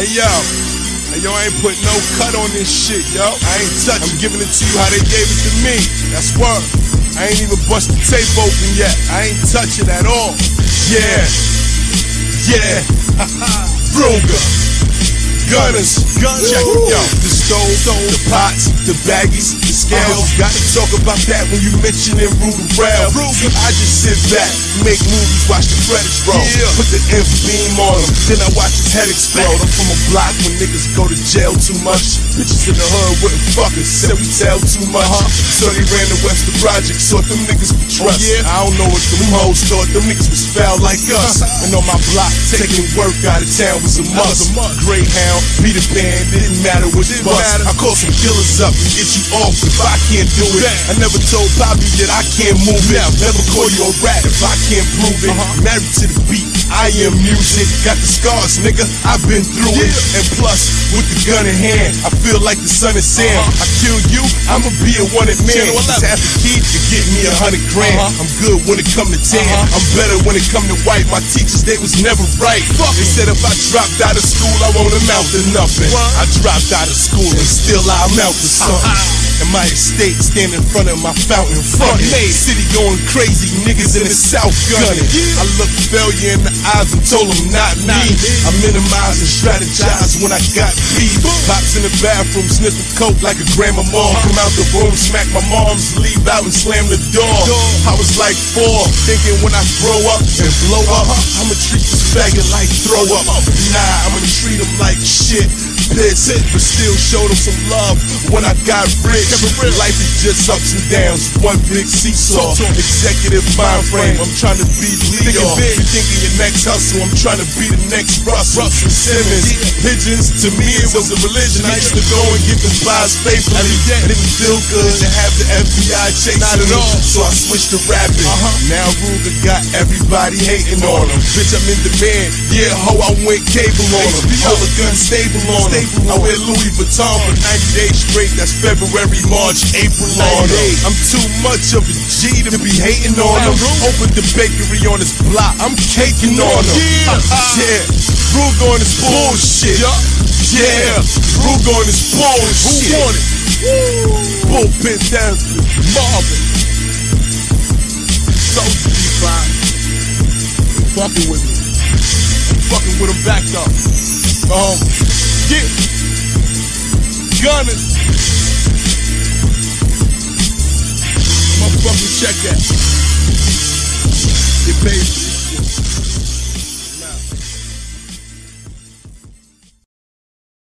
Hey yo, hey yo, I ain't put no cut on this shit, yo. I ain't touch. I'm giving it to you how they gave it to me. That's word. I ain't even bust the tape open yet. I ain't touch it at all. Yeah, yeah. Ruger. Gunners, gunners, check it, yo. The stove, the pots, the baggies, the scales. Gotta talk about that when you mention it, Ruger Rell. I just sit back, make movies, watch the credits roll. Put the F beam on him, then I watch his head explode. I'm from a block when niggas go to jail too much. Bitches in the hood wouldn't fuck us, said we tell too much. So they ran the Webster Project, so them niggas could trust. I don't know what them hoes thought, them niggas was foul like us. And on my block, taking work out of town was a must. Greyhound, Peter Pan, didn't matter which bus. I call some killers up and get you off if I can't do it. I never told Bobby that I can't move it. Never call you a rat if I can't prove it. Married to the beat, I am music. Got the scars, nigga, I've been through it. And plus, with the gun in hand, I feel like the sun is sand. I kill you, I'ma be a wanted man. Just half a key to get me a hundred grand. I'm good when it come to tan. I'm better when it come to white. My teachers, they was never right. They said if I dropped out of school, I won't amount to nothing. I dropped out of school and still I amount to something. And my estate stand in front of my fountain. Front made city going crazy, niggas in the south gunning. I looked failure in the eyes and told them not me. I minimize and strategize when I got beef. Pops in the bathroom, sniffing coke like a grandma mom. Uh-huh. Come out the room, smack my mom's, leave out and slam the door. I was like four, thinking when I grow up and blow up, uh-huh. I'ma treat this faggot like throw up. Nah, I'ma treat him like shit. Piss but still show them some love when I got rich. Life is just ups and downs, one big seesaw. Executive mind frame, I'm trying to be Leo. You thinking your next hustle, I'm trying to be the next Russell. Simmons, pigeons, to me it was a religion. I used to go and get them flies faithfully. It didn't feel good to have the FBI chasing me, so I switched to rapping. Now Ruger got everybody hating on him. Bitch, I'm in demand. Yeah, ho, I went cable on him. Hold a gun stable on him. I wear Louis Vuitton for 90 days straight. That's February, March, April on him. I'm too much of a G to be hating on him. Opened the bakery on his block. I'm caking on him. Yeah, Ruger on his bullshit. Yeah, Ruger on his bullshit. Who want it? Bullpen down to Marvin. So deep, fucking with me. I'm fucking with him back up. Um, yeah. Gunning. Check that. Get paid.